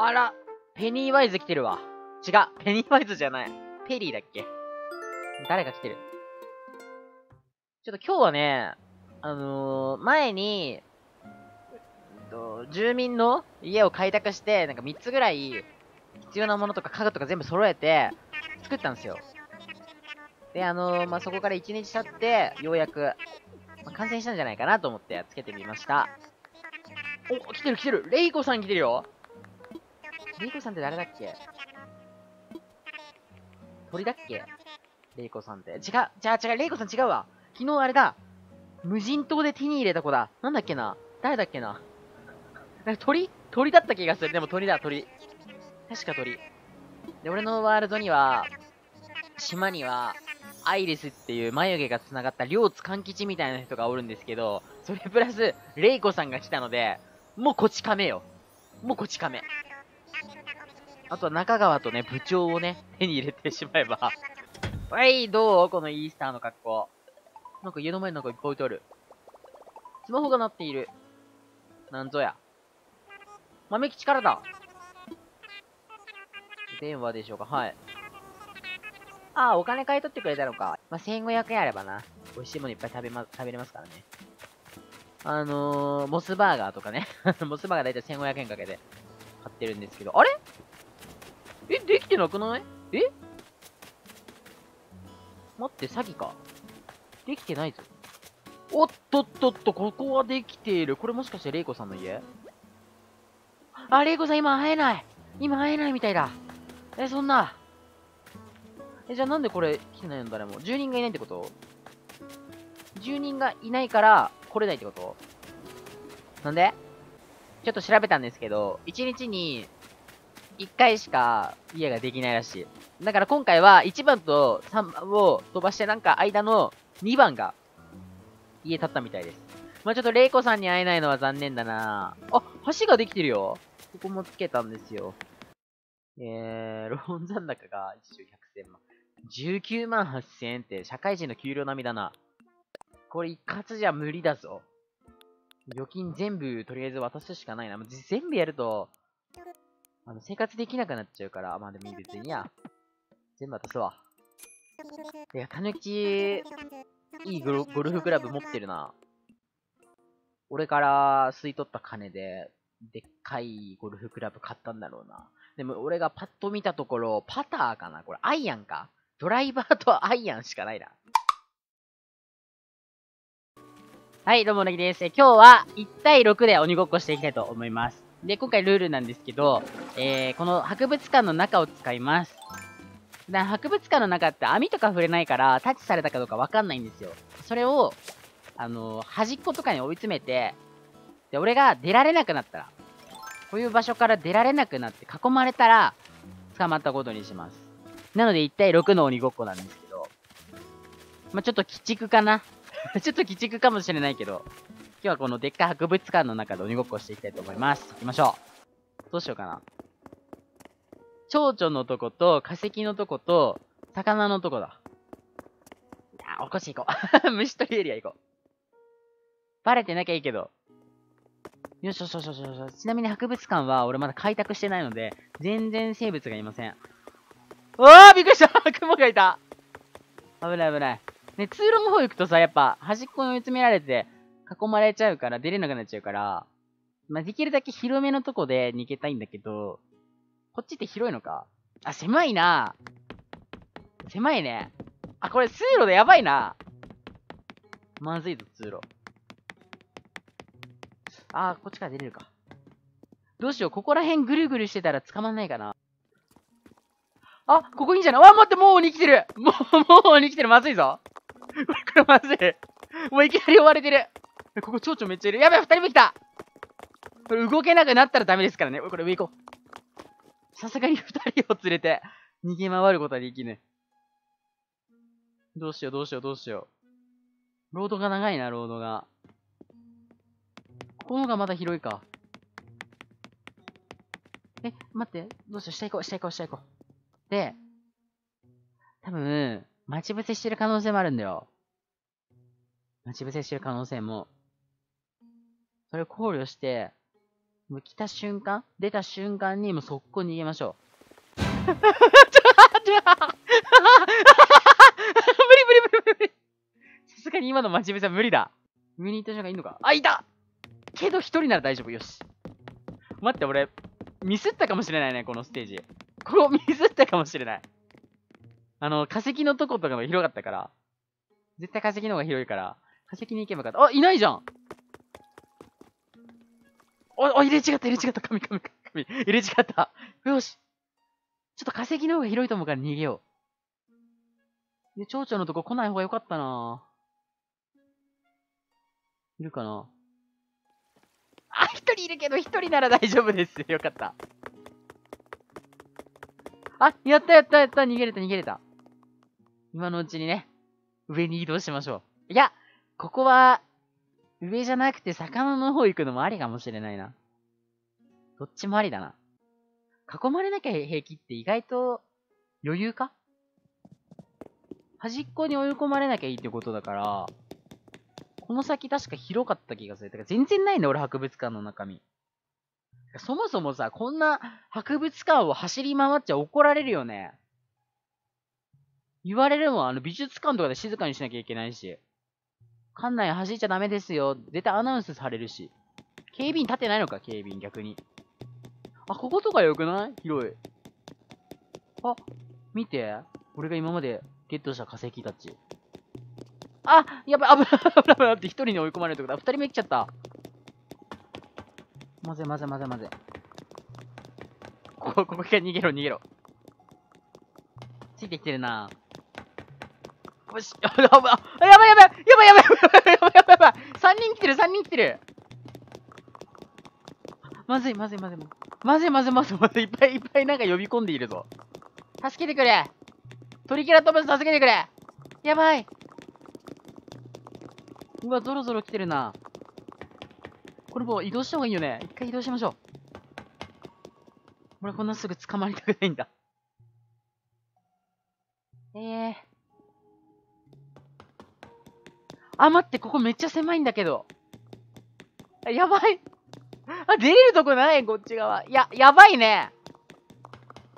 あら、ペニーワイズ来てるわ。違う、ペニーワイズじゃない。ペリーだっけ？誰が来てる？ちょっと今日はね、あのー、前に、と、住民の家を開拓して、なんか3つぐらい必要なものとか家具とか全部揃えて作ったんですよ。で、あのー、まあ、そこから1日経って、ようやく、まあ、完成したんじゃないかなと思ってつけてみました。お、来てる来てるレイコさん来てるよレイコさんって誰だっけ？鳥だっけ？レイコさんって。違う、じゃあ違う、レイコさん違うわ。昨日あれだ。無人島で手に入れた子だ。なんだっけな？誰だっけな？なんか鳥鳥だった気がする。でも鳥だ、鳥。確か鳥。で、俺のワールドには、島には、アイリスっていう眉毛が繋がった両津勘吉みたいな人がおるんですけど、それプラス、レイコさんが来たので、もうこち亀よ。もうこち亀。あとは中川とね、部長をね、手に入れてしまえば。はい、どうこのイースターの格好。なんか家の前になんかいっぱい置いてある。スマホが鳴っている。なんぞや。豆吉からだ。電話でしょうかはい。ああ、お金買い取ってくれたのか。まあ、1500円あればな。美味しいものいっぱい食べま、食べれますからね。あのー、モスバーガーとかね。モスバーガーだいたい1500円かけて買ってるんですけど。あれ、きてなくない？え？待って、詐欺か。できてないぞ。おっとっとっと、ここはできている。これもしかしてレイコさんの家？あ、レイコさん今会えない。今会えないみたいだ。え、そんな。え、じゃあなんでこれ来てないの？誰も。住人がいないってこと？住人がいないから来れないってこと？なんで？ちょっと調べたんですけど、1日に1回しか家ができないらしい。だから今回は1番と3番を飛ばしてなんか間の2番が家建ったみたいです。まあちょっとレイコさんに会えないのは残念だなあ、橋ができてるよ。ここもつけたんですよ。えー、ローン残高が1兆100千万。19万8000円って社会人の給料並みだな。これ一括じゃ無理だぞ。預金全部とりあえず渡すしかないな。全部やると、あの、生活できなくなっちゃうから、まあでも別にや。全部渡すわ。いや、たぬき、いいゴルフクラブ持ってるな。俺から吸い取った金で、でっかいゴルフクラブ買ったんだろうな。でも俺がパッと見たところ、パターかなこれアイアンかドライバーとアイアンしかないな。はい、どうも、なぎです。今日は1対6で鬼ごっこしていきたいと思います。で、今回ルールなんですけど、えー、この博物館の中を使います。で、博物館の中って網とか触れないから、タッチされたかどうかわかんないんですよ。それを、あのー、端っことかに追い詰めて、で、俺が出られなくなったら、こういう場所から出られなくなって囲まれたら、捕まったことにします。なので1対6の鬼ごっこなんですけど、まあ、ちょっと鬼畜かな ちょっと鬼畜かもしれないけど、今日はこのでっかい博物館の中で鬼ごっこしていきたいと思います。行きましょう。どうしようかな。蝶々のとこと、化石のとこと、魚のとこだ。いや起こしていこう。虫取りエリア行こう。バレてなきゃいいけど。よしよしよしよしよし。ちなみに博物館は俺まだ開拓してないので、全然生物がいません。うわーびっくりした 雲がいた危ない危ない。ね、通路の方行くとさ、やっぱ端っこに追い詰められて囲まれちゃうから出れなくなっちゃうから、まあ、できるだけ広めのとこで逃げたいんだけど、こっちって広いのか？あ、狭いな狭いね。あ、これ通路でやばいなまずいぞ、通路。あー、こっちから出れるか。どうしよう、ここら辺ぐるぐるしてたら捕まんないかな。あ、ここいいんじゃない？わ、待って、もう鬼来てるもう、もう鬼来てる、まずいぞ。これまずい。もういきなり追われてる。ここ蝶々めっちゃいる。やべえ、二人も来たこれ動けなくなったらダメですからね。これ上行こう。さすがに二人を連れて逃げ回ることはできぬ。どうしよう、どうしよう、どうしよう。ロードが長いな、ロードが。この方がまだ広いか。え、待って。どうしよう、下行こう、下行こう、下行こう。で、多分、待ち伏せしてる可能性もあるんだよ。待ち伏せしてる可能性も。それを考慮して、もう来た瞬間出た瞬間にもう速攻逃げましょう。ちょ、ちょ、無理無理無理無理さすがに今の待ち伏せは無理だ。上に行った瞬間いいのか？あ、いたけど一人なら大丈夫。よし。待って、俺、ミスったかもしれないね、このステージ。ここミスったかもしれない。あの、化石のとことかが広かったから。絶対化石の方が広いから、化石に行けばよかった。あ、いないじゃんお、お、入れ違った、入れ違った、神、神、神。入れ違った。よし。ちょっと化石の方が広いと思うから逃げよう。で、蝶々のとこ来ない方がよかったないるかなあ、一人いるけど、一人なら大丈夫です。よかった。あ、やったやったやった、逃げれた逃げれた。今のうちにね、上に移動しましょう。いや、ここは、上じゃなくて魚の方行くのもありかもしれないな。どっちもありだな。囲まれなきゃ平気って意外と余裕か？端っこに追い込まれなきゃいいってことだから、この先確か広かった気がする。だから全然ないね、俺博物館の中身。そもそもさ、こんな博物館を走り回っちゃ怒られるよね。言われるもん、あの美術館とかで静かにしなきゃいけないし。館内走っちゃダメですよ。絶対アナウンスされるし。警備員立てないのか、警備員逆に。あ、こことか良くない？広い。あ、見て。俺が今までゲットした化石たち。あ、やばい、危ない、危ない、危ないって一人に追い込まれるってこと？だ。二人目来ちゃった。まぜまぜまぜまぜ。ここ、ここから逃げろ、逃げろ。ついてきてるなぁよし、やばい、やばい、やばい、やばい、やばい、やばい、やばい、やばい、やばい、やばい、三人来てる、三人来てる。まずい、まずい、まずい、まずい、まずい、まずい、まずい、いっぱいいっぱいなんか呼び込んでいるぞ。助けてくれトリケラトプス助けてくれやばいうわ、ゾロゾロ来てるな。これもう移動した方がいいよね。一回移動しましょう。俺こんなすぐ捕まりたくないんだ。ええー。あ、待って、ここめっちゃ狭いんだけど。やばい。あ、出れるとこない？こっち側。や、やばいね。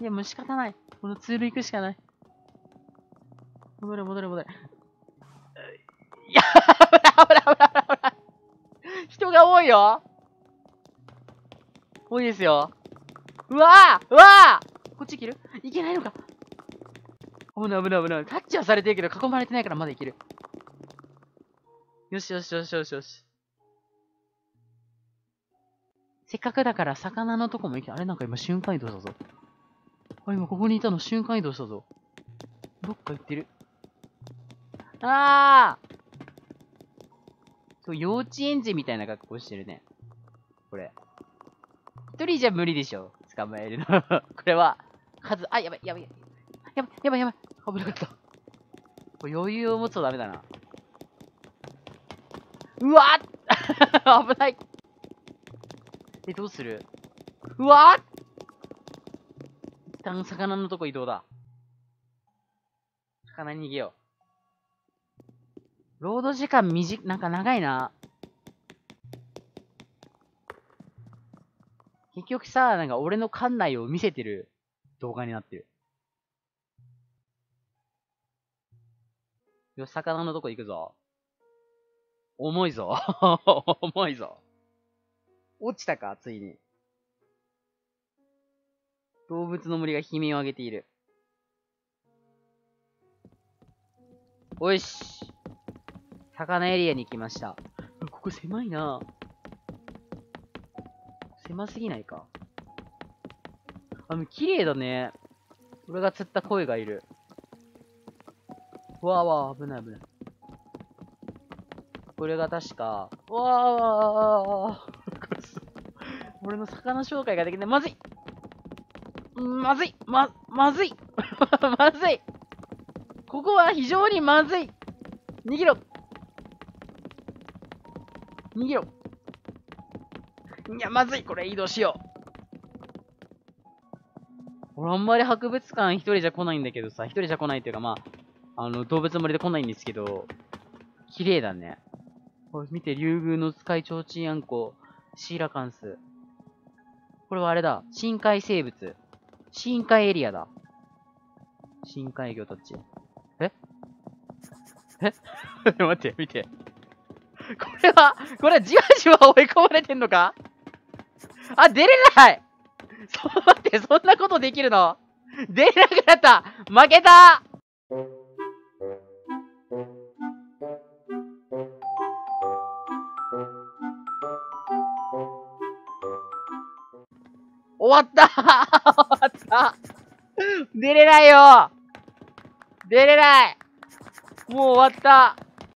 いや、もう仕方ない。このツール行くしかない。戻れ、戻れ、戻れ。いや、危ない、危ない、危ない、危ない。人が多いよ。多いですよ。うわーうわーこっち行ける？いけないのか危ない危ない危ない。タッチはされてるけど囲まれてないからまだいける。よしよしよしよしよし。せっかくだから魚のとこも行きあれなんか今瞬間移動したぞ。あ、今ここにいたの瞬間移動したぞ。どっか行ってる。あーそう、幼稚園児みたいな格好してるね。これ。一人じゃ無理でしょ。捕まえるの。これは、数、あ、やばい、やばい。やばい、やばい、やばい。危なかった。これ余裕を持つとダメだな。うわっ 危ない。え、どうする？うわっ一旦魚のとこ移動だ。魚に逃げよう。ロード時間短、なんか長いな。結局さ、なんか俺の館内を見せてる動画になってる。よし、魚のとこ行くぞ。重いぞ。重いぞ。落ちたか、ついに。動物の森が悲鳴を上げている。おいし。魚エリアに来ました。ここ狭いな狭すぎないか。あ、もう綺麗だね。俺が釣った声がいる。わーわー、危ない危ない。これが確か、わーわーわー。俺の魚紹介ができない。まずい。まずい。ま、まずい。まずい。ここは非常にまずい。逃げろ。逃げろ。いや、まずい。これ移動しよう。俺あんまり博物館一人じゃ来ないんだけどさ、一人じゃ来ないっていうかまあ、あの、動物森で来ないんですけど、綺麗だね。これ見て、竜宮の使いちょうちんあんこ、シーラカンス。これはあれだ。深海生物。深海エリアだ。深海魚どっちえ？え？待って、見て。これは、これはじわじわ追い込まれてんのか？あ、出れない そう待って、そんなことできるの？出れなくなった負けた終わった。終わった。出れないよ。出れない。もう終わった。